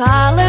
Color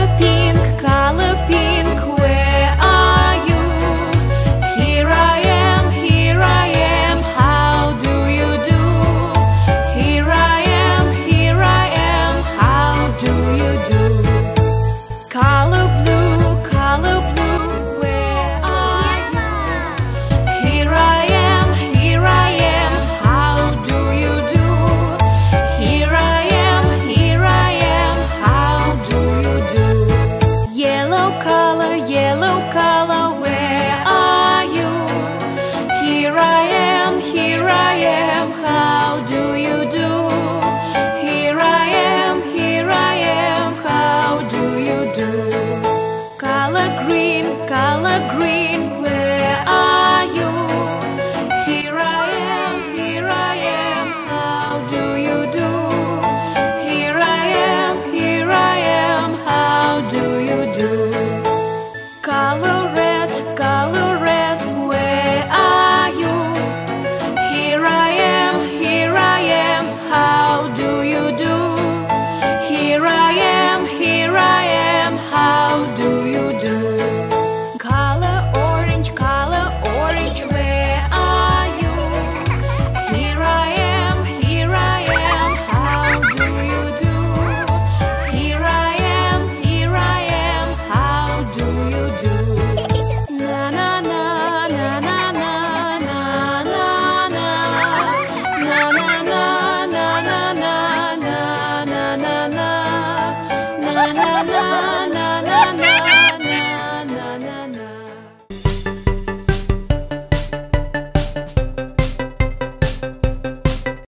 na